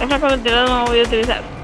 Esa coletera no la voy a utilizar.